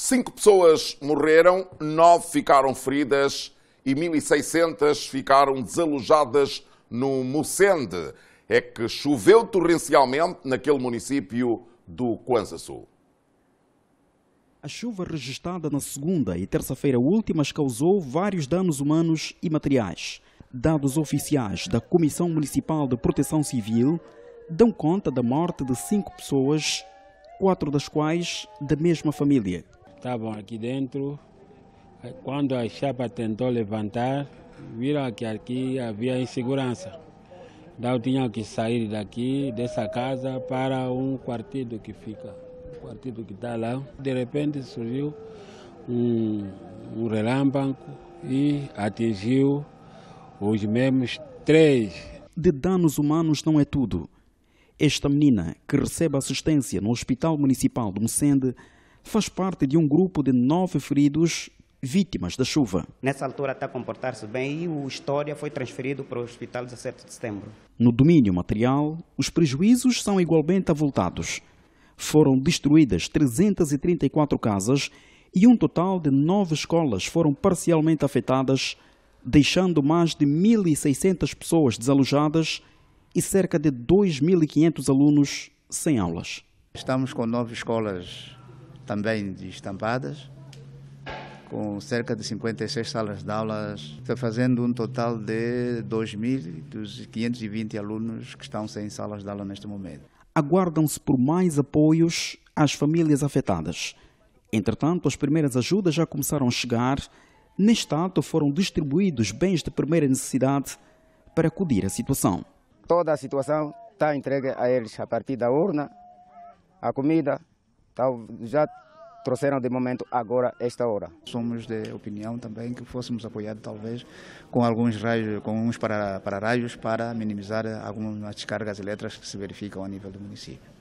Cinco pessoas morreram, nove ficaram feridas e 1.600 ficaram desalojadas no Mocende. É que choveu torrencialmente naquele município do Kwanza Sul. A chuva registrada na segunda e terça-feira últimas causou vários danos humanos e materiais. Dados oficiais da Comissão Municipal de Proteção Civil dão conta da morte de cinco pessoas, quatro das quais da mesma família. Estavam aqui dentro, quando a chapa tentou levantar, viram que aqui havia insegurança. Então tinham que sair daqui, dessa casa, para um quartido que fica, um quartido que está lá. De repente surgiu um, um relâmpago e atingiu os mesmos três. De danos humanos não é tudo. Esta menina, que recebe assistência no Hospital Municipal de Mocende, faz parte de um grupo de nove feridos vítimas da chuva. Nessa altura está a comportar-se bem e o História foi transferido para o Hospital 17 de Setembro. No domínio material, os prejuízos são igualmente avultados. Foram destruídas 334 casas e um total de nove escolas foram parcialmente afetadas, deixando mais de 1.600 pessoas desalojadas e cerca de 2.500 alunos sem aulas. Estamos com nove escolas também estampadas, com cerca de 56 salas de aulas, fazendo um total de 2.520 alunos que estão sem salas de aula neste momento. Aguardam-se por mais apoios às famílias afetadas. Entretanto, as primeiras ajudas já começaram a chegar. Neste ato foram distribuídos bens de primeira necessidade para acudir à situação. Toda a situação está entregue a eles a partir da urna, a comida, já trouxeram de momento agora esta hora. Somos de opinião também que fôssemos apoiados talvez com alguns raios, com uns para, para raios para minimizar algumas descargas elétricas que se verificam a nível do município.